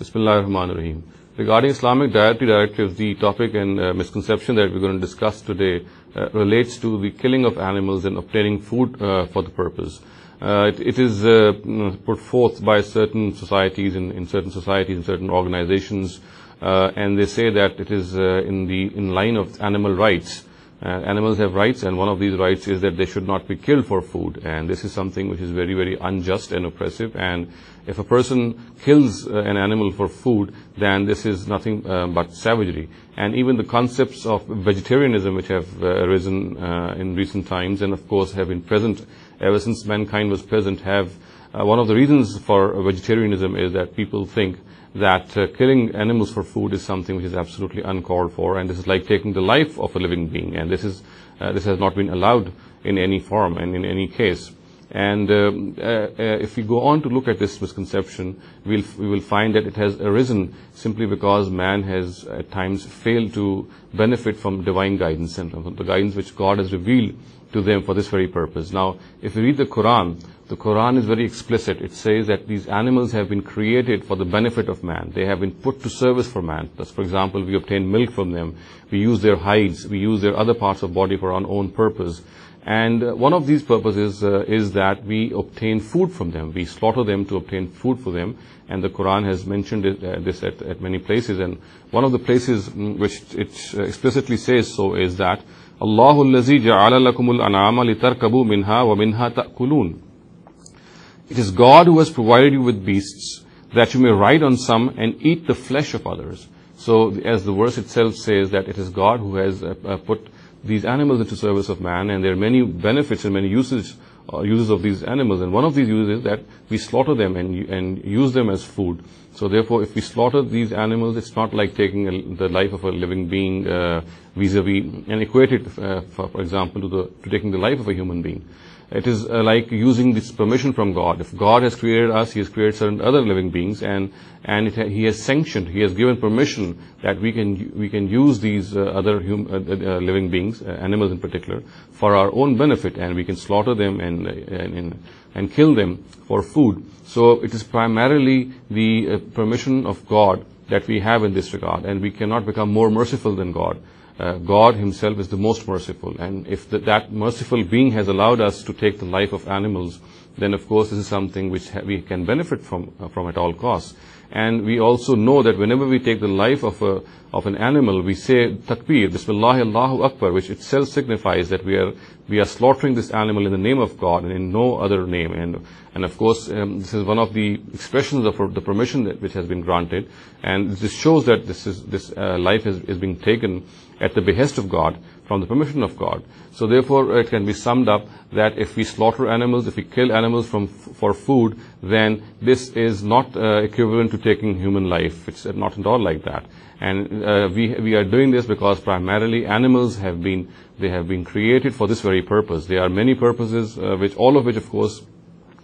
Bismillah ar-Rahman ar-Rahim. Regarding Islamic dietary directives, the topic and uh, misconception that we're going to discuss today uh, relates to the killing of animals and obtaining food uh, for the purpose. Uh, it, it is uh, put forth by certain societies, in, in certain societies, in certain organizations, uh, and they say that it is in the in line of animal rights. Animals have rights, and one of these rights is that they should not be killed for food. And this is something which is very, very unjust and oppressive. And if a person kills uh, an animal for food, then this is nothing uh, but savagery. And even the concepts of vegetarianism, which have uh, arisen in recent times, and of course have been present ever since mankind was present, have one of the reasons for vegetarianism is that people think that uh, killing animals for food is something which is absolutely uncalled for, and this is like taking the life of a living being, and this is uh, this has not been allowed in any form and in any case. And um, uh, uh, if we go on to look at this misconception, we'll, we will find that it has arisen simply because man has at times failed to benefit from divine guidance and from the guidance which God has revealed to them for this very purpose. Now, if we read the Quran, the Quran is very explicit. It says that these animals have been created for the benefit of man. They have been put to service for man. Thus, for example, we obtain milk from them. We use their hides. We use their other parts of body for our own purpose. And uh, one of these purposes uh, is that we obtain food from them. We slaughter them to obtain food for them. And the Quran has mentioned it, uh, this at, at, many places. And one of the places mm, which it uh, explicitly says so is that Allahu allazi ja'ala lakumul an'ama litarkabu minha wa minha ta'kulun. It is God who has provided you with beasts that you may ride on some and eat the flesh of others. So, as the verse itself says, that it is God who has uh, uh, put these animals into service of man, and there are many benefits and many uses uh, uses of these animals. And one of these uses is that we slaughter them and and use them as food. So, therefore, if we slaughter these animals, it's not like taking a, the life of a living being uh, vis-a-vis and equate it, uh, for, for example, to the to taking the life of a human being. It is uh, like using this permission from God. If God has created us, He has created certain other living beings, and and it, He has sanctioned, He has given permission that we can we can use these uh, other hum, uh, uh, uh living beings, animals in particular, for our own benefit, and we can slaughter them and and and kill them for food. So it is primarily the permission of God that we have in this regard, and we cannot become more merciful than God uh, God Himself is the most merciful. And if the, that merciful being has allowed us to take the life of animals, then of course this is something which we can benefit from, uh, from at all costs. And we also know that whenever we take the life of a of an animal, we say takbir, Bismillah Allahu Akbar, which itself signifies that we are we are slaughtering this animal in the name of God and in no other name. And and of course, um, this is one of the expressions of the permission that, which has been granted. And this shows that this is this uh, life is, is being taken at the behest of God, from the permission of God. So therefore, it can be summed up that if we slaughter animals, if we kill animals from, for food, then this is not uh, equivalent to taking human life. It's not at all like that. And uh, we, we are doing this because primarily animals have been, they have been created for this very purpose. There are many purposes, uh, which all of which, of course,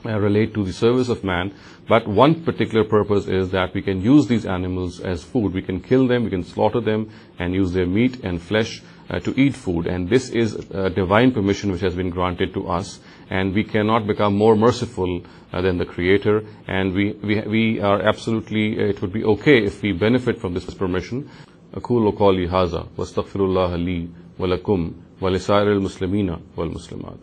uh, relate to the service of man. But one particular purpose is that we can use these animals as food. We can kill them, we can slaughter them, and use their meat and flesh uh, to eat food. And this is a divine permission which has been granted to us. And we cannot become more merciful uh, than the Creator. And we, we, we are absolutely, uh, it would be okay if we benefit from this permission. أقول قولي هذا واستغفر الله لي ولكم ولسائر المسلمين والمسلمات